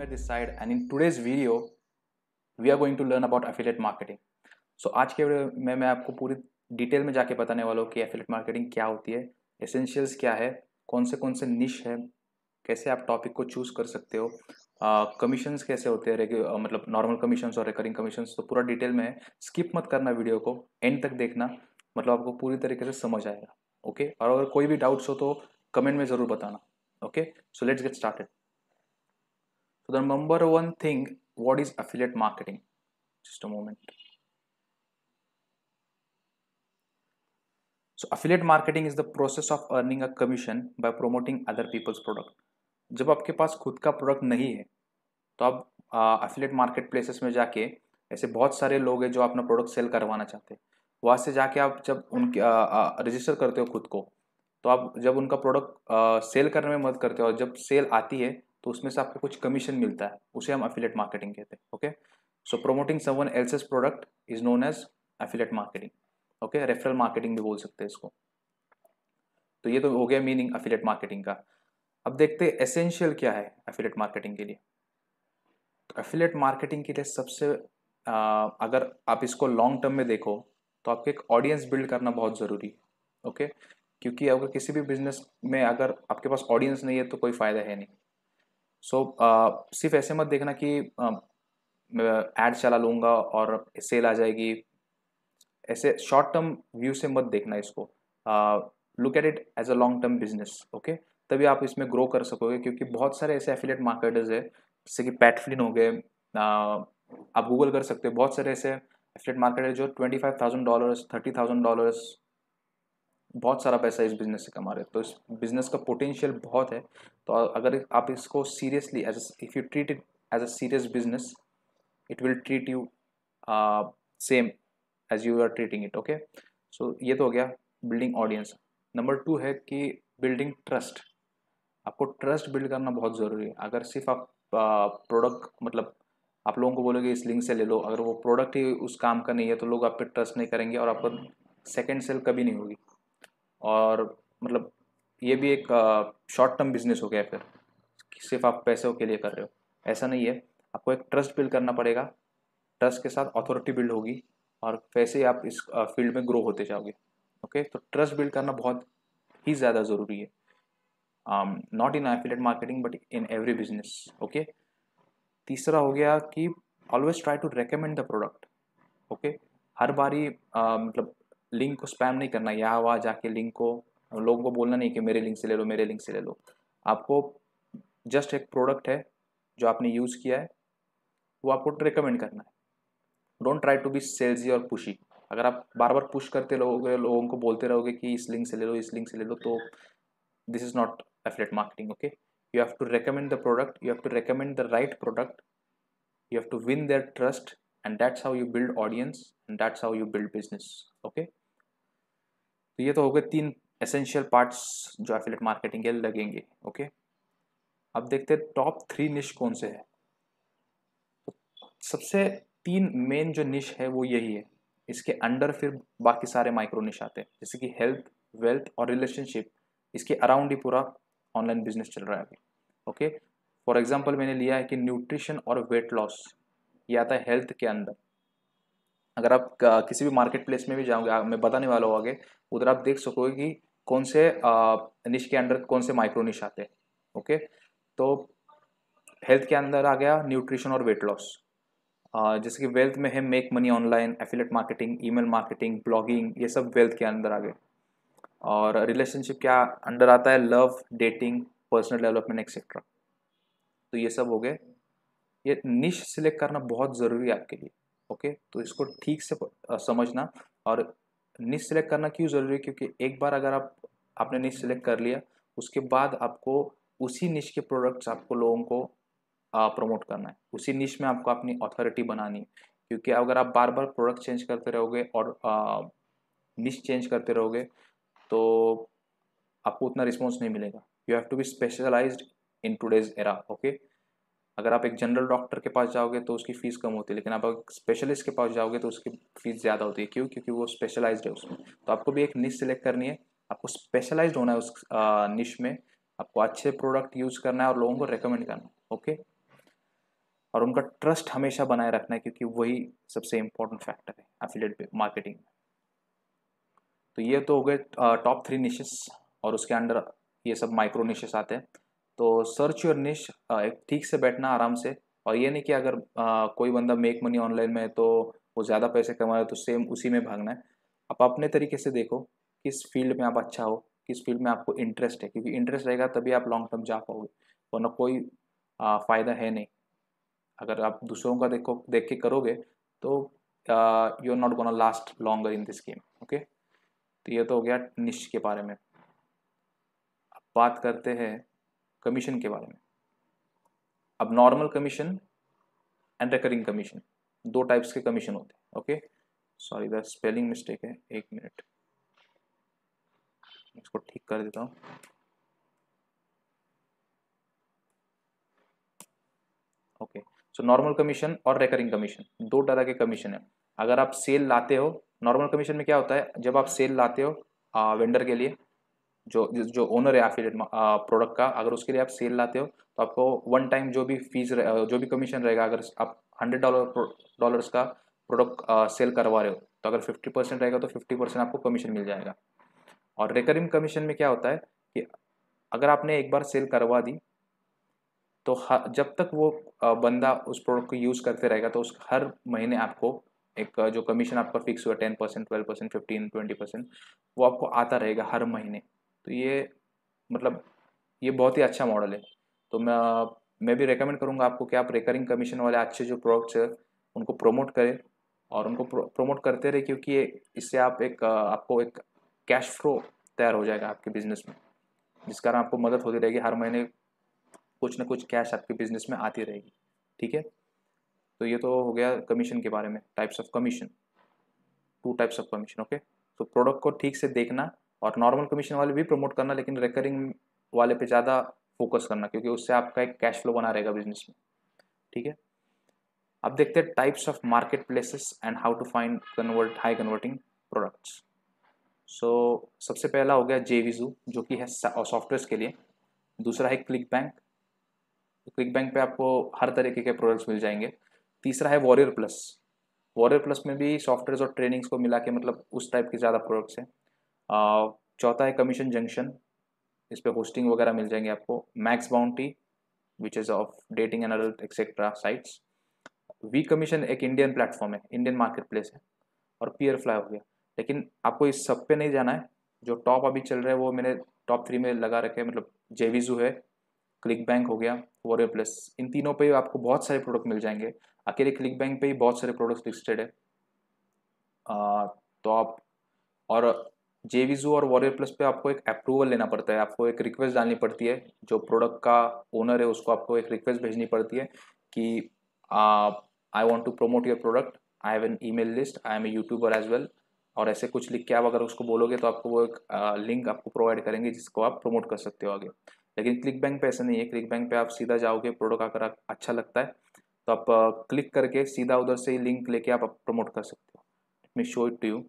Sumer this side and in today's video we are going to learn about affiliate marketing. So आज के video में मैं आपको पूरी डिटेल में जाके बताने वाला हूँ कि एफिलेट मार्केटिंग क्या होती है एसेंशियल्स क्या है कौन से कौन से निश है कैसे आप टॉपिक को चूज़ कर सकते हो कमीशंस uh, कैसे होते हैं uh, मतलब नॉर्मल कमीशंस और रिकरिंग कमीशंस तो पूरा डिटेल में है स्किप मत करना वीडियो को एंड तक देखना मतलब आपको पूरी तरीके से समझ आएगा ओके okay? और अगर कोई भी डाउट्स हो तो कमेंट में ज़रूर बताना okay so let's get started so the number one thing what is affiliate marketing just a moment so affiliate marketing is the process of earning a commission by promoting other people's product जब आपके पास खुद का product नहीं है तो आप affiliate market places में जाके ऐसे बहुत सारे लोग हैं जो अपना प्रोडक्ट सेल करवाना चाहते हैं वहाँ से जाके आप जब उनके रजिस्टर करते हो खुद को तो आप जब उनका प्रोडक्ट सेल करने में मदद करते हो और जब सेल आती है तो उसमें से आपको कुछ कमीशन मिलता है उसे हम अफिलेट मार्केटिंग कहते हैं okay so promoting someone else's product is known as affiliate marketing okay referral marketing भी बोल सकते हैं इसको। तो ये तो हो गया मीनिंग अफिलेट मार्केटिंग का। अब देखते हैं एसेंशियल क्या है अफिलेट मार्केटिंग के लिए। तो अफिलेट मार्केटिंग के लिए सबसे आ, अगर आप इसको लॉन्ग टर्म में देखो तो आपको एक ऑडियंस बिल्ड करना बहुत ज़रूरी है ओके क्योंकि अगर किसी भी बिज़नेस में अगर आपके पास ऑडियंस नहीं है तो कोई फ़ायदा है नहीं। सो so, सिर्फ़ ऐसे मत देखना कि एड चला लूँगा और सेल आ जाएगी। ऐसे शॉर्ट टर्म व्यू से मत देखना इसको। Look at it as a long term business okay तभी आप इसमें ग्रो कर सकोगे क्योंकि बहुत सारे ऐसे एफिलेट मार्केटर्स है जैसे कि पैटफ्लिन हो गए आप गूगल कर सकते हो। बहुत सारे ऐसे एफिलेट मार्केटर जो twenty five thousand dollars thirty thousand dollars बहुत सारा पैसा इस बिज़नेस से कमा रहे हैं। तो इस बिज़नेस का पोटेंशियल बहुत है। तो अगर आप इसको seriously as if you treat it as a serious business it will treat you same as you are treating it okay so ये तो हो गया बिल्डिंग ऑडियंस नंबर टू है कि बिल्डिंग ट्रस्ट आपको ट्रस्ट बिल्ड करना बहुत ज़रूरी है। अगर सिर्फ़ आप प्रोडक्ट मतलब आप लोगों को बोलोगे इस लिंक से ले लो, अगर वो प्रोडक्ट ही उस काम का नहीं है तो लोग आप पे ट्रस्ट नहीं करेंगे और आपको सेकेंड सेल कभी नहीं होगी। और मतलब ये भी एक शॉर्ट टर्म बिज़नेस हो गया फिर सिर्फ़ आप पैसों के लिए कर रहे हो। ऐसा नहीं है। आपको एक ट्रस्ट बिल्ड करना पड़ेगा। ट्रस्ट के साथ अथॉरिटी बिल्ड होगी और वैसे आप इस फ़ील्ड में ग्रो होते जाओगे। ओके तो ट्रस्ट बिल्ड करना बहुत ही ज़्यादा ज़रूरी है। Not in affiliate marketing but in every business okay तीसरा हो गया कि always try to recommend the product okay हर बारी मतलब लिंक को स्पैम नहीं करना, यहाँ वहाँ जाके लिंक को, लोगों को बोलना नहीं कि मेरे लिंक से ले लो, मेरे लिंक से ले लो। आपको जस्ट एक प्रोडक्ट है जो आपने यूज़ किया है, वो आपको रिकमेंड करना है। Don't try to be salesy और पुशी अगर आप बार बार पुश करते रहोगे, लोगों को बोलते रहोगे कि इस लिंक से ले लो, इस लिंक से ले लो तो this is not affiliate marketing okay you have to recommend the product you have to recommend the right product you have to win their trust and that's how you build audience and that's how you build business okay तो ये तो हो गए तीन essential parts जो affiliate marketing के लगेंगे okay अब देखते हैं टॉप थ्री निश कौन से है। सबसे तीन मेन जो निश है वो यही है। इसके अंडर फिर बाकी सारे माइक्रो निश आते हैं। जैसे कि हेल्थ वेल्थ और रिलेशनशिप इसके अराउंड ही पूरा ऑनलाइन बिज़नेस चल रहा है अभी ओके फॉर एग्ज़ाम्पल मैंने लिया है कि न्यूट्रिशन और वेट लॉस ये आता है हेल्थ के अंदर। अगर आप किसी भी मार्केट प्लेस में भी जाओगे मैं बताने वाला हूँ आगे, उधर आप देख सकोगे कि कौन से निश के अंडर कौन से माइक्रो निश आते हैं ओके तो हेल्थ के अंदर आ गया न्यूट्रिशन और वेट लॉस जैसे कि वेल्थ में है make money online affiliate marketing email marketing blogging ये सब वेल्थ के अंदर आ गए। और रिलेशनशिप क्या अंडर आता है? Love dating personal development etcetera तो ये सब हो गए। ये निश सिलेक्ट करना बहुत ज़रूरी है आपके लिए। ओके? तो इसको ठीक से समझना और निश सेलेक्ट करना क्यों ज़रूरी है? क्योंकि एक बार अगर आप, आपने निश सिलेक्ट कर लिया, उसके बाद आपको उसी निश के प्रोडक्ट्स आपको लोगों को प्रमोट करना है। उसी निश में आपको अपनी अथॉरिटी बनानी है। क्योंकि अगर आप बार बार प्रोडक्ट चेंज करते रहोगे और निश चेंज करते रहोगे तो आपको उतना रिस्पॉन्स नहीं मिलेगा। You have to be specialised in today's era okay? अगर आप एक जनरल डॉक्टर के पास जाओगे तो उसकी फ़ीस कम होती है, लेकिन आप एक स्पेशलिस्ट के पास जाओगे तो उसकी फ़ीस ज़्यादा होती है। क्यों? क्योंकि वो स्पेशलाइज्ड है उसमें। तो आपको भी एक निश सिलेक्ट करनी है। आपको स्पेशलाइज्ड होना है उस निश में। आपको अच्छे प्रोडक्ट यूज़ करना है और लोगों को रिकमेंड करना है ओके और उनका ट्रस्ट हमेशा बनाए रखना है, क्योंकि वही सबसे इम्पोर्टेंट फैक्टर है एफिलेट मार्केटिंग में। तो ये तो हो गए टॉप थ्री निशेस और उसके अंडर ये सब माइक्रो निशेस आते हैं। तो सर्च योर निश एक ठीक से बैठना आराम से। और ये नहीं कि अगर आ, कोई बंदा मेक मनी ऑनलाइन में है तो वो ज़्यादा पैसे कमा रहे तो सेम उसी में भागना है। आप अपने तरीके से देखो किस फ़ील्ड में आप अच्छा हो किस फ़ील्ड में आपको इंटरेस्ट है क्योंकि इंटरेस्ट रहेगा तभी आप लॉन्ग टर्म जा पाओगे वरना कोई आ, फ़ायदा है नहीं। अगर आप दूसरों का देखो देख के करोगे तो you are not gonna last longer in this game okay तो ये तो हो गया निश के बारे में। अब बात करते हैं कमीशन के बारे में। अब normal commission and recurring commission दो टाइप्स के कमीशन होते हैं okay sorry the spelling mistake है एक मिनट इसको ठीक कर देता हूँ। ओके सो नॉर्मल कमीशन और रेकरिंग कमीशन दो तरह के कमीशन है। अगर आप सेल लाते हो नॉर्मल कमीशन में क्या होता है? जब आप सेल लाते हो आ, वेंडर के लिए जो जो ओनर है एफिलेट प्रोडक्ट का, अगर उसके लिए आप सेल लाते हो तो आपको वन टाइम जो भी फ़ीस जो भी कमीशन रहेगा, अगर आप हंड्रेड डॉलर डॉलर्स का प्रोडक्ट सेल करवा रहे हो तो अगर फिफ्टी परसेंट रहेगा तो फिफ्टी परसेंट आपको कमीशन मिल जाएगा। और रिकरिंग कमीशन में क्या होता है कि अगर आपने एक बार सेल करवा दी तो जब तक वो बंदा उस प्रोडक्ट को यूज़ करते रहेगा तो उस हर महीने आपको एक, जो कमीशन आपका फिक्स हुआ ten percent twelve percent fifteen twenty percent वो आपको आता रहेगा हर महीने। तो ये मतलब ये बहुत ही अच्छा मॉडल है। तो मैं मैं भी रिकमेंड करूँगा आपको कि आप रिकरिंग कमीशन वाले अच्छे जो प्रोडक्ट्स है, उनको प्रोमोट करें और उनको प्रोमोट करते रहे क्योंकि इससे आप एक, आपको एक कैश फ्लो तैयार हो जाएगा आपके बिज़नेस में, जिस कारण आपको मदद होती रहेगी, हर महीने कुछ ना कुछ कैश आपके बिज़नेस में आती रहेगी, ठीक है? तो ये तो हो गया कमीशन के बारे में types of commission two types of commission okay तो प्रोडक्ट को ठीक से देखना और नॉर्मल कमीशन वाले भी प्रमोट करना, लेकिन रिकरिंग वाले पे ज़्यादा फोकस करना, क्योंकि उससे आपका एक कैश फ्लो बना रहेगा बिज़नेस में। ठीक है? अब देखते हैं types of marketplaces and how to find convert high converting products so सबसे पहला हो गया जेविजू जो कि है सॉफ्टवेयर के लिए। दूसरा है क्लिक बैंक क्लिक बैंक पे आपको हर तरीके के प्रोडक्ट्स मिल जाएँगे। तीसरा है वॉरियर प्लस वॉरियर प्लस में भी सॉफ्टवेयर और ट्रेनिंग्स को मिला के मतलब उस टाइप के ज़्यादा प्रोडक्ट्स हैं। चौथा है कमीशन जंक्शन इस पर होस्टिंग वगैरह मिल जाएँगे आपको. MaxBounty which is of dating and adult etcetera sites vCommission एक इंडियन प्लेटफॉर्म है. इंडियन मार्केट प्लेस है. और पियर फ्लाई हो गया. लेकिन आपको इस सब पे नहीं जाना है. जो टॉप अभी चल रहा है वो मैंने टॉप थ्री में लगा रखे मतलब जेवीजू है क्लिक बैंक हो गया वॉरियर प्लस इन तीनों पे आपको बहुत सारे प्रोडक्ट मिल जाएँगे. अकेले क्लिक बैंक पे ही बहुत सारे प्रोडक्ट्स लिस्टेड है. आ, तो आप और जेवीजू और वॉरियर प्लस पे आपको एक अप्रूवल लेना पड़ता है। आपको एक रिक्वेस्ट डालनी पड़ती है। जो प्रोडक्ट का ओनर है, उसको आपको एक रिक्वेस्ट भेजनी पड़ती है कि I want to promote your product I have an email list I am a YouTuber as well और ऐसे कुछ लिख के आप अगर उसको बोलोगे तो आपको वो एक लिंक आपको प्रोवाइड करेंगे, जिसको आप प्रमोट कर सकते हो आगे। लेकिन क्लिक बैंक पे ऐसा नहीं है। क्लिक बैंक पे आप सीधा जाओगे प्रोडक्ट अगर अच्छा लगता है। तो आप क्लिक करके सीधा उधर से ही लिंक लेके आप प्रमोट कर सकते हो। Me show it to you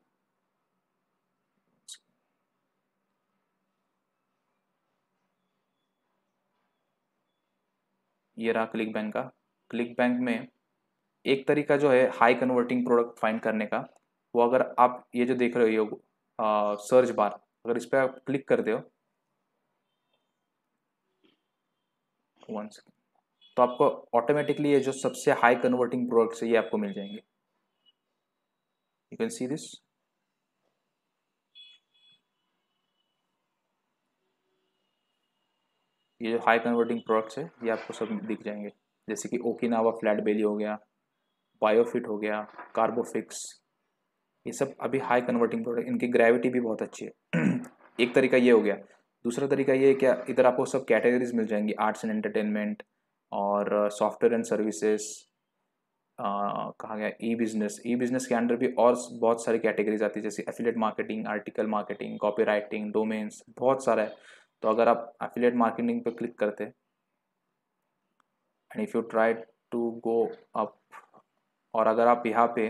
ये रहा क्लिक बैंक का। क्लिक बैंक में एक तरीका जो है हाई कन्वर्टिंग प्रोडक्ट फाइंड करने का, वो अगर आप ये जो देख रहे हो सर्च बार अगर इस पर आप क्लिक कर दो वन तो आपको ऑटोमेटिकली ये जो सबसे हाई कन्वर्टिंग प्रोडक्ट्स है ये आपको मिल जाएँगे। यू कैन सी दिस ये जो हाई कन्वर्टिंग प्रोडक्ट्स है, ये आपको सब दिख जाएँगे। जैसे कि ओकिनावा फ्लैट बेली हो गया बायोफिट हो गया कार्बोफिक्स ये सब अभी हाई कन्वर्टिंग प्रोडक्ट इनकी ग्रेविटी भी बहुत अच्छी है। एक तरीका ये हो गया। दूसरा तरीका ये है क्या इधर आपको सब कैटेगरीज मिल जाएँगी। आर्ट्स एंड एंटरटेनमेंट और सॉफ्टवेयर एंड सर्विसेज़ कहा गया ई बिज़नेस ई बिज़नेस के अंडर भी और बहुत सारी कैटेगरीज आती है। जैसे affiliate marketing article marketing copy writing domains बहुत सारा है। तो अगर आप एफिलेट मार्केटिंग पे क्लिक करते and if you try to go up और अगर आप यहाँ पे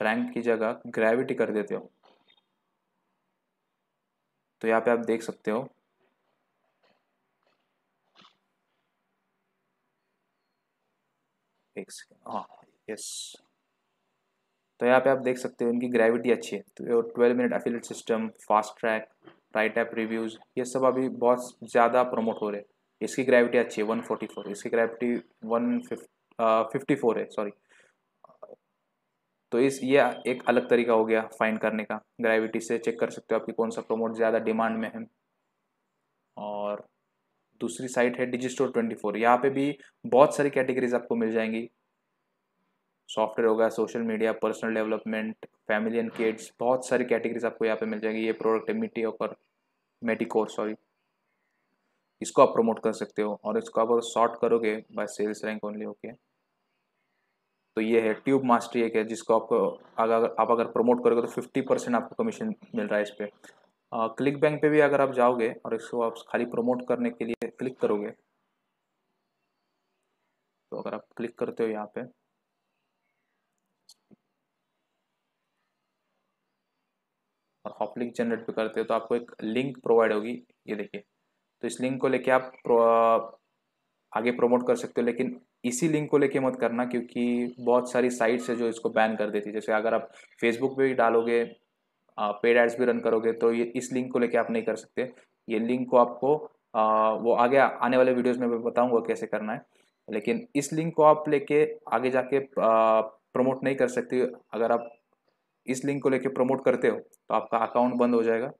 रैंक की जगह ग्रेविटी कर देते हो तो यहाँ पे आप देख सकते हो एक सेकेंड हाँ यस तो यहाँ पे आप देख सकते हो इनकी ग्रेविटी अच्छी है। तो twelve minute affiliate system fast track right app reviews ये सब अभी बहुत ज़्यादा प्रमोट हो रहे हैं। इसकी ग्रेविटी अच्छी है वन फोर्टी फोर इसकी ग्रेविटी वन फिफ्टी फोर है सॉरी तो इस, ये एक अलग तरीका हो गया फाइंड करने का। ग्रेविटी से चेक कर सकते हो आपकी कौन सा प्रमोट ज़्यादा डिमांड में है। और दूसरी साइट है डिजिस्टोर ट्वेंटी फोर यहाँ पे भी बहुत सारी कैटेगरीज आपको मिल जाएँगी। सॉफ्टवेयर होगा, social media, personal development, family and kids, बहुत सारी कैटेगरीज आपको यहाँ पे मिल जाएगी। ये प्रोडक्ट है मिट्टी और मेटिकोर सॉरी। इसको आप प्रमोट कर सकते हो और इसको आप शॉर्ट करोगे by sales rank only okay तो ये है ट्यूब मास्टरी, एक है जिसको आपको अगर आप अगर प्रमोट करोगे तो फिफ्टी परसेंट आपको कमीशन मिल रहा है इस पर क्लिक बैंक पे भी अगर आप जाओगे और इसको आप खाली प्रमोट करने के लिए क्लिक करोगे तो अगर आप क्लिक करते हो यहाँ पे हॉप लिंक जनरेट पे करते हो तो आपको एक लिंक प्रोवाइड होगी ये देखिए। तो इस लिंक को लेके आप प्रो, आगे प्रमोट कर सकते हो लेकिन इसी लिंक को लेके मत करना क्योंकि बहुत सारी साइट्स है जो इसको बैन कर देती है। जैसे अगर आप फेसबुक पे भी डालोगे पेड एड्स भी रन करोगे तो ये इस लिंक को लेके आप नहीं कर सकते। ये लिंक को आपको आ, वो आगे आने वाले वीडियोस में मैं बताऊँगा कैसे करना है। लेकिन इस लिंक को आप लेके आगे जाके प्रमोट नहीं कर सकते। अगर आप इस लिंक को लेके प्रमोट करते हो तो आपका अकाउंट बंद हो जाएगा,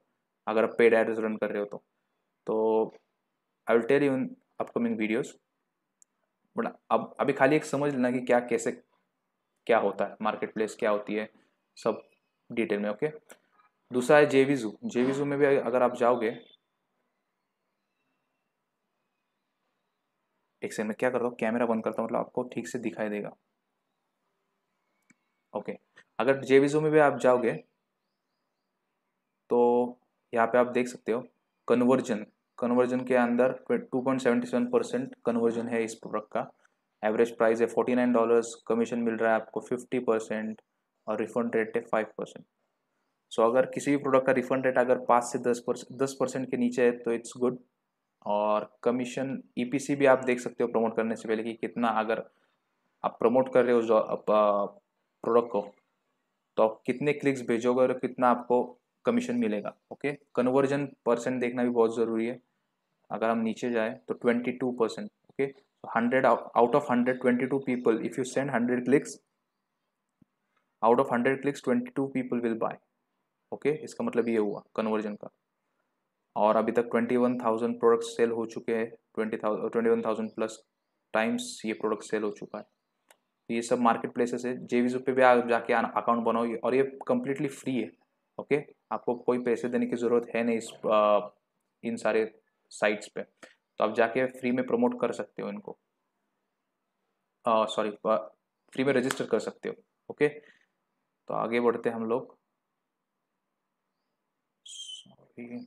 अगर आप पेड एड्स रन कर रहे हो तो। तो I will tell you in upcoming videos but अब, अभी खाली एक समझ लेना कि क्या, कैसे, क्या होता है मार्केट प्लेस क्या होती है, सब डिटेल में ओके दूसरा है जेवीजू जेवीजू में भी अगर आप जाओगे, एक सेकंड में क्या करता हूँ कैमरा बंद करता हूँ मतलब आपको ठीक से दिखाई देगा। ओके अगर जेवीजू में भी आप जाओगे तो यहाँ पे आप देख सकते हो कन्वर्जन कन्वर्जन के अंदर two point seventy seven percent conversion है इस प्रोडक्ट का। एवरेज प्राइस है फोर्टी नाइन डॉलर्स कमीशन मिल रहा है आपको फिफ्टी परसेंट और रिफंड रेट है फाइव परसेंट सो अगर किसी भी प्रोडक्ट का रिफंड रेट अगर पाँच से दस परसेंट दस परसेंट के नीचे है तो इट्स गुड और कमीशन ईपीसी भी आप देख सकते हो प्रमोट करने से पहले कि कितना अगर आप प्रमोट कर रहे हो प्रोडक्ट को। तो आप कितने क्लिक्स भेजोगे और कितना आपको कमीशन मिलेगा ओके कन्वर्जन परसेंट देखना भी बहुत ज़रूरी है। अगर हम नीचे जाए तो twenty two percent okay hundred out of hundred twenty two people if you send hundred clicks out of hundred clicks twenty two people will buy okay इसका मतलब ये हुआ कन्वर्जन का। और अभी तक twenty one thousand product sale हो चुके हैं twenty thousand twenty one thousand plus times ये प्रोडक्ट सेल हो चुका है। ये सब मार्केट प्लेसेस है जेवीजू पे भी आप जाके अकाउंट बनाओ और ये कम्प्लीटली फ्री है ओके आपको कोई पैसे देने की ज़रूरत है नहीं इस इन सारे साइट्स पे। तो आप जाके फ्री में प्रमोट कर सकते हो इनको। सॉरी फ्री में रजिस्टर कर सकते हो ओके तो आगे बढ़ते हम लोग। सॉरी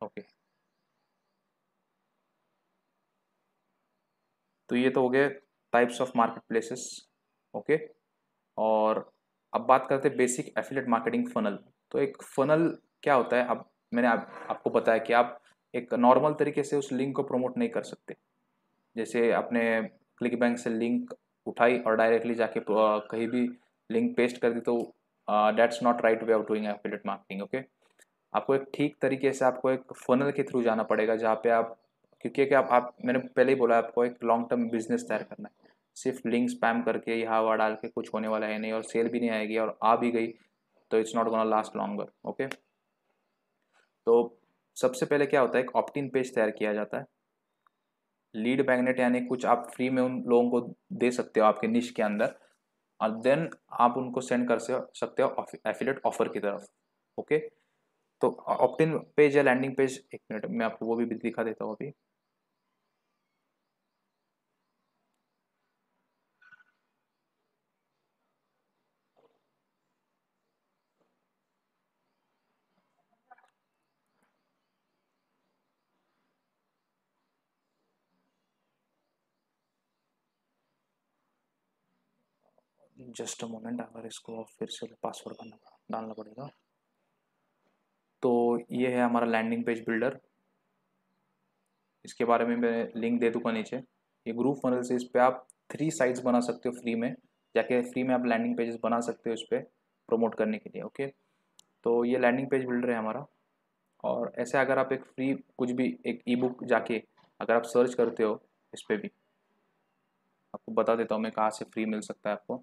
ओके तो ये तो हो गए types of market places okay और अब बात करते हैं बेसिक एफिलेट मार्केटिंग फनल तो एक फनल क्या होता है? अब मैंने आप, आपको बताया कि आप एक नॉर्मल तरीके से उस लिंक को प्रमोट नहीं कर सकते। जैसे आपने क्लिक बैंक से लिंक उठाई और डायरेक्टली जाके कहीं भी लिंक पेस्ट कर दी तो that's not right way of doing affiliate marketing okay आपको एक ठीक तरीके से आपको एक फनल के थ्रू जाना पड़ेगा जहाँ पे आप क्योंकि क्या आप, आप मैंने पहले ही बोला आपको एक लॉन्ग टर्म बिज़नेस तैयार करना है। सिर्फ़ लिंक स्पैम करके यहाँ वहाँ डाल के कुछ होने वाला है नहीं और सेल भी नहीं आएगी और आ भी गई तो it's not gonna last longer okay तो सबसे पहले क्या होता है एक ऑप्टिन पेज तैयार किया जाता है। लीड मैग्नेट यानी कुछ आप फ्री में उन लोगों को दे सकते हो आपके निश के अंदर और देन आप उनको सेंड कर सकते हो एफिलेट ऑफ़र की तरफ़ ओके तो ऑप्टिन पेज या लैंडिंग पेज एक मिनट मैं आपको वो भी दिखा देता हूँ अभी। जस्ट मोमेंट अगर इसको फिर से पासवर्ड बनना डालना पड़ेगा। तो ये है हमारा लैंडिंग पेज बिल्डर इसके बारे में मैं लिंक दे दूँगा नीचे। ये ग्रुप फनल से इस पर आप थ्री साइट्स बना सकते हो फ्री में जाके फ्री में आप लैंडिंग पेजेस बना सकते हो इस पर प्रमोट करने के लिए ओके तो ये लैंडिंग पेज बिल्डर है हमारा। और ऐसे अगर आप एक फ्री कुछ भी एक ई बुक जाके अगर आप सर्च करते हो इस पर भी, आपको बता देता हूँ मैं कहाँ से फ्री मिल सकता है आपको।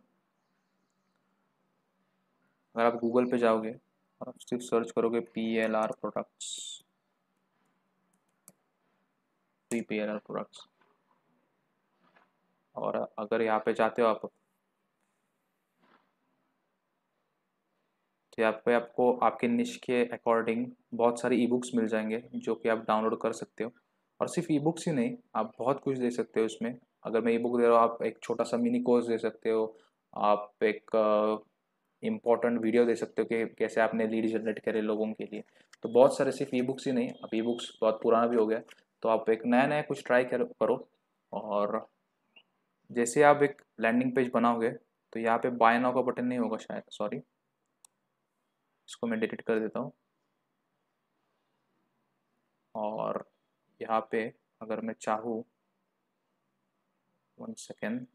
अगर आप गूगल पे जाओगे आप सिर्फ़ सर्च करोगे P L R products P L R products और अगर यहाँ पे जाते हो आप तो यहाँ पे आपको, आपके निश के अकॉर्डिंग बहुत सारी ई बुक्स मिल जाएँगे, जो कि आप डाउनलोड कर सकते हो। और सिर्फ़ ई बुक्स ही नहीं, आप बहुत कुछ दे सकते हो इसमें। अगर मैं ई बुक दे रहा हूँ, आप एक छोटा सा मिनी कोर्स दे सकते हो। आप एक इंपॉर्टेंट वीडियो दे सकते हो कि कैसे आपने लीड जनरेट करे लोगों के लिए। तो बहुत सारे सिर्फ़ ई बुक्स ही नहीं, अब ई बुक्स बहुत पुराना भी हो गया। तो आप एक नया नया कुछ ट्राई करो और जैसे आप एक लैंडिंग पेज बनाओगे तो यहाँ पे बाय नाउ का बटन नहीं होगा शायद सॉरी इसको मैं डिलीट कर देता हूँ। और यहाँ पे अगर मैं चाहूँ वन सेकेंड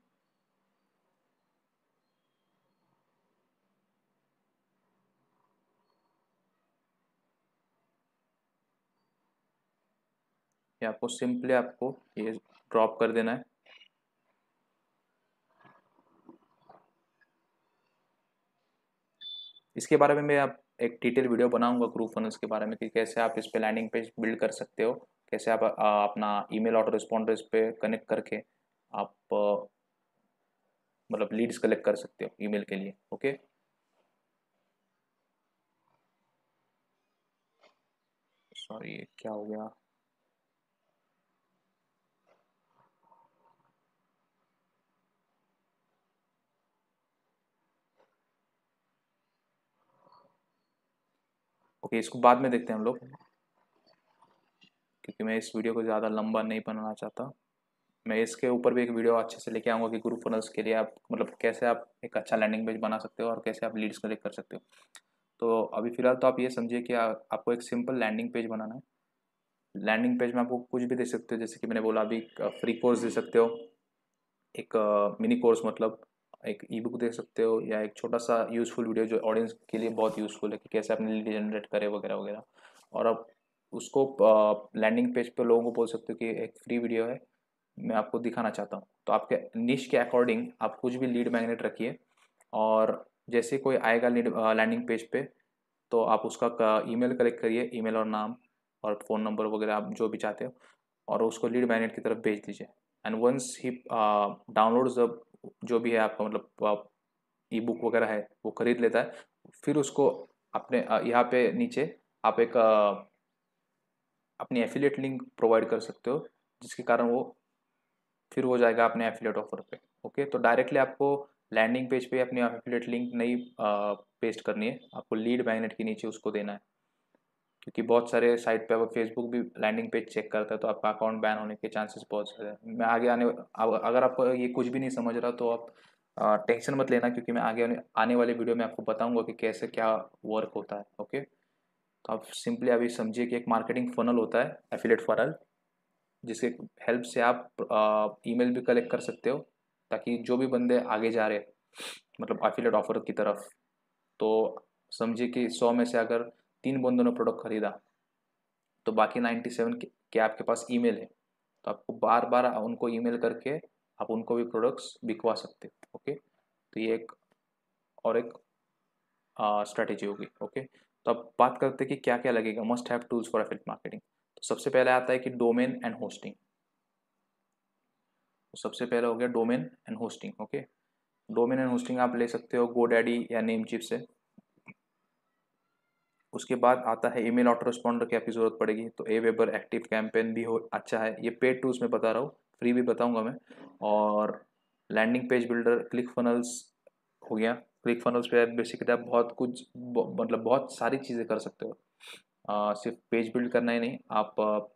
ये आपको सिंपली आपको ये ड्रॉप कर देना है। इसके बारे में मैं आप एक डिटेल वीडियो बनाऊँगा ग्रुप फनल्स के बारे में कि कैसे आप इस पे लैंडिंग पेज बिल्ड कर सकते हो कैसे आप आ, अपना ईमेल ऑटो रिस्पॉन्डर इस पे कनेक्ट करके आप मतलब लीड्स कलेक्ट कर सकते हो ईमेल के लिए ओके सॉरी क्या हो गया? ओके इसको बाद में देखते हैं हम लोग। क्योंकि मैं इस वीडियो को ज़्यादा लंबा नहीं बनाना चाहता। मैं इसके ऊपर भी एक वीडियो अच्छे से लेके आऊँगा कि ग्रुप फनल्स के लिए आप मतलब कैसे आप एक अच्छा लैंडिंग पेज बना सकते हो और कैसे आप लीड्स कलेक्ट कर सकते हो। तो अभी फ़िलहाल तो आप ये समझिए कि आ, आपको एक सिंपल लैंडिंग पेज बनाना है। लैंडिंग पेज में आपको कुछ भी दे सकते हो जैसे कि मैंने बोला अभी फ्री कोर्स दे सकते हो। एक मिनी कोर्स मतलब। एक ई बुक दे सकते हो या एक छोटा सा यूज़फुल वीडियो जो ऑडियंस के लिए बहुत यूज़फुल है कि कैसे अपने लीड जनरेट करे वगैरह वगैरह। और अब उसको लैंडिंग पेज पे लोगों को बोल सकते हो कि एक फ्री वीडियो है, मैं आपको दिखाना चाहता हूँ। तो आपके निश के अकॉर्डिंग आप कुछ भी लीड मैग्नेट रखिए और जैसे कोई आएगा लीड लैंडिंग पेज पे तो आप उसका ईमेल कलेक्ट करिए ईमेल और नाम और फ़ोन नंबर वगैरह आप जो भी चाहते हो और उसको लीड मैग्नेट की तरफ़ भेज दीजिए। And once he downloads the जो भी है आपका मतलब ई बुक वगैरह है, वो खरीद लेता है, फिर उसको अपने यहाँ पे नीचे आप एक अपनी एफिलेट लिंक प्रोवाइड कर सकते हो, जिसके कारण वो, फिर हो जाएगा अपने एफिलेट ऑफ़र पे ओके तो डायरेक्टली आपको लैंडिंग पेज पे अपनी एफिलेट लिंक नहीं पेस्ट करनी है, आपको लीड मैग्नेट के नीचे उसको देना है। क्योंकि बहुत सारे साइट पे अगर फेसबुक भी लैंडिंग पेज चेक करता है तो आपका अकाउंट बैन होने के चांसेस बहुत ज़्यादा है। मैं आगे आने अगर आपको ये कुछ भी नहीं समझ रहा तो आप टेंशन मत लेना, क्योंकि मैं आगे आने वाले वीडियो में आपको बताऊँगा कि कैसे क्या वर्क होता है ओके तो आप सिंपली अभी समझिए कि एक मार्केटिंग फनल होता है एफिलेट फनल जिसके हेल्प से आप ईमेल भी कलेक्ट कर सकते हो, ताकि जो भी बंदे आगे जा रहे मतलब एफिलेट ऑफ़र की तरफ़ तो समझिए कि सौ में से अगर तीन बंदों ने प्रोडक्ट खरीदा। तो बाकी नाइन्टी सेवन के आपके पास ईमेल है। तो आपको बार बार उनको ईमेल करके आप उनको भी प्रोडक्ट्स बिकवा सकते हो ओके तो ये एक, और एक स्ट्रेटेजी होगी ओके तो अब बात करते हैं कि क्या क्या लगेगा। Must have tools for affiliate marketing तो सबसे पहले आता है कि डोमेन एंड होस्टिंग तो सबसे पहले हो गया domain and hosting okay domain and hosting आप ले सकते हो गो डैडी या नेम चिप से। उसके बाद आता है ईमेल ऑटो रिस्पॉन्डर की आपकी ज़रूरत पड़ेगी। तो ए वेबर एक्टिव कैंपेन भी हो अच्छा है। ये पेड टूल्स में बता रहा हूँ फ्री भी बताऊँगा मैं। और landing page builder ClickFunnels हो गया। क्लिक फनल्स पे बेसिकली आप बहुत कुछ मतलब बहुत सारी चीज़ें कर सकते हो। सिर्फ़ पेज बिल्ड करना ही नहीं, आप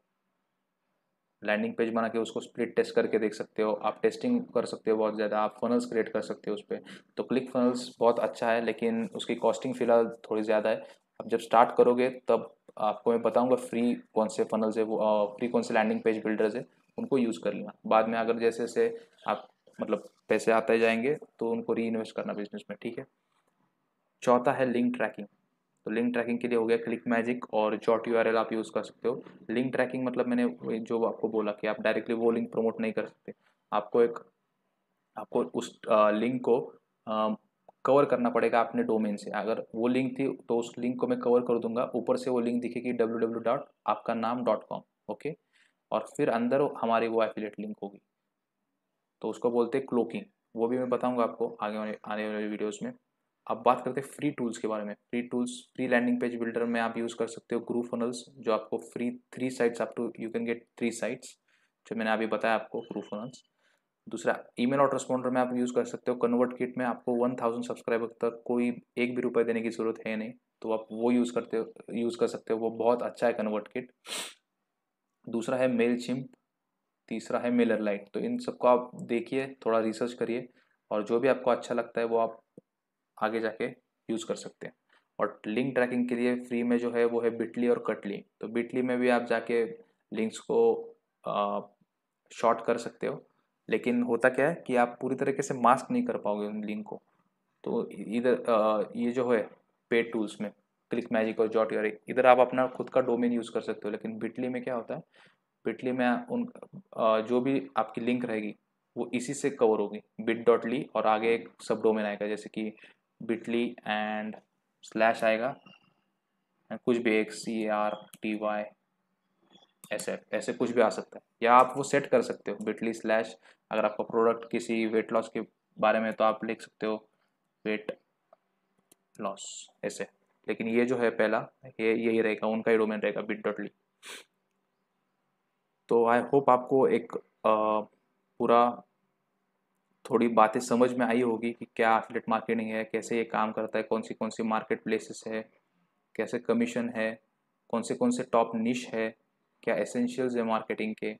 लैंडिंग पेज बना के उसको स्प्लिट टेस्ट करके देख सकते हो। आप टेस्टिंग कर सकते हो बहुत ज़्यादा, आप फनल्स क्रिएट कर सकते हो उस पर तो क्लिक फनल्स बहुत अच्छा है, लेकिन उसकी कॉस्टिंग फ़िलहाल थोड़ी ज़्यादा है। अब जब स्टार्ट करोगे, तब आपको मैं बताऊँगा फ्री कौन से फनल्स है, वो फ्री कौन से लैंडिंग पेज बिल्डर्स है, उनको यूज़ कर लेना। बाद में अगर जैसे जैसे आप मतलब पैसे आते जाएँगे तो उनको री इन्वेस्ट करना बिज़नेस में, ठीक है? चौथा है लिंक ट्रैकिंग तो लिंक ट्रैकिंग के लिए हो गया क्लिक मैजिक और जॉट यू आप यूज़ कर सकते हो। लिंक ट्रैकिंग मतलब मैंने जो आपको बोला कि आप डायरेक्टली वो लिंक प्रमोट नहीं कर सकते। आपको एक, आपको उस लिंक को कवर करना पड़ेगा अपने डोमेन से। अगर वो लिंक थी तो उस लिंक को मैं कवर कर दूँगा। ऊपर से वो लिंक दिखेगी डब्ल्यू डब्ल्यू डॉट आपका नाम डॉट कॉम ओके और फिर अंदर हमारी वो एफिलेट लिंक होगी। तो उसको बोलते हैं क्लोकिंग वो भी मैं बताऊँगा आपको आगे वाले, आने वाले वीडियोज़ में। अब बात करते हैं फ्री टूल्स के बारे में। Free tools free landing page builder में आप यूज़ कर सकते हो ग्रू फनल्स जो आपको फ्री थ्री साइट्स आप to you can get three sites जो मैंने अभी बताया आपको ग्रू फनल्स दूसरा, ईमेल ऑट रिस्पॉन्डर में आप यूज़ कर सकते हो। कन्वर्ट किट में आपको वन थाउज़ेंड सब्सक्राइबर तक कोई एक भी रुपये देने की ज़रूरत है नहीं तो आप वो यूज़ करते हो, यूज़ कर सकते हो। वो बहुत अच्छा है कन्वर्ट किट। दूसरा है मेल चिम्प तीसरा है मेलर लाइट। तो इन सबको आप देखिए, थोड़ा रिसर्च करिए और जो भी आपको अच्छा लगता है वो आप आगे जाके यूज़ कर सकते हैं। और लिंक ट्रैकिंग के लिए फ्री में जो है वो है बिटली और कटली। तो बिटली में भी आप जाके लिंक्स को शॉर्ट कर सकते हो। लेकिन होता क्या है कि आप पूरी तरीके से मास्क नहीं कर पाओगे उन लिंक को। तो इधर ये जो है पेड टूल्स में क्लिक मैजिक और जॉट यार इधर आप अपना खुद का डोमेन यूज़ कर सकते हो, लेकिन बिटली में क्या होता है बिटली में उन जो भी आपकी लिंक रहेगी, वो इसी से कवर होगी बिट डॉट ली और आगे एक सब डोमेन आएगा, जैसे कि बिटली एंड स्लैश आएगा, कुछ भी एक सी आर टी वाई ऐसे ऐसे कुछ भी आ सकता है। या आप वो सेट कर सकते हो बिटली स्लैश अगर आपका प्रोडक्ट किसी वेट लॉस के बारे में तो आप लिख सकते हो वेट लॉस ऐसे। लेकिन ये जो है पहला ये यही रहेगा उनका ही डोमेन रहेगा बिट डॉट ली तो आई होप आपको एक आ, पूरा थोड़ी बातें समझ में आई होगी कि क्या एफिलेट मार्केटिंग है कैसे ये काम करता है कौन सी कौन सी मार्केट प्लेसेस है कैसे कमीशन है कौन से कौन से टॉप निश है क्या एसेंशियल्स है मार्केटिंग के?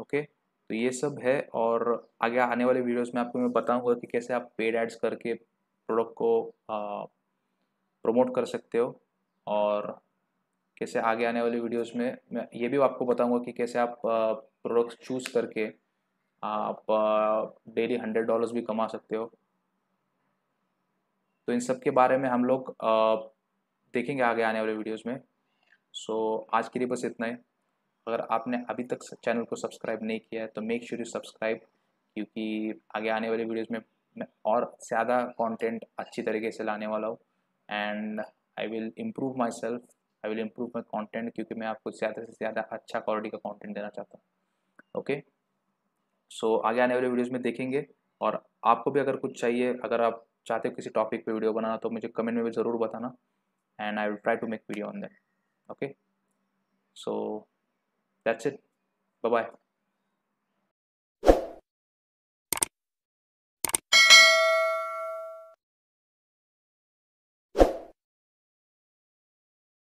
ओके तो ये सब है और आगे आने वाले वीडियोस में आपको मैं बताऊँगा कि कैसे आप पेड एड्स करके प्रोडक्ट को प्रमोट कर सकते हो और कैसे आगे आने वाले वीडियोस में मैं ये भी आपको बताऊँगा कि कैसे आप प्रोडक्ट्स चूज़ करके आप डेली हंड्रेड डॉलर्स भी कमा सकते हो। तो इन सब के बारे में हम लोग देखेंगे आगे आने वाले वीडियोस में। सो so, आज के लिए बस इतना ही। अगर आपने अभी तक चैनल को सब्सक्राइब नहीं किया है तो मेक श्योर यू सब्सक्राइब क्योंकि आगे आने वाले वीडियोस में मैं और ज़्यादा कंटेंट अच्छी तरीके से लाने वाला हूँ। And I will improve myself I will improve my content क्योंकि मैं आपको ज़्यादा से ज़्यादा अच्छा क्वालिटी का कॉन्टेंट देना चाहता हूँ। ओके सो आगे आने वाले वीडियोज़ में देखेंगे। और आपको भी अगर कुछ चाहिए, अगर आप चाहते हो किसी टॉपिक पे वीडियो बनाना तो मुझे कमेंट में भी ज़रूर बताना। And I will try to make video on that okay so that's it bye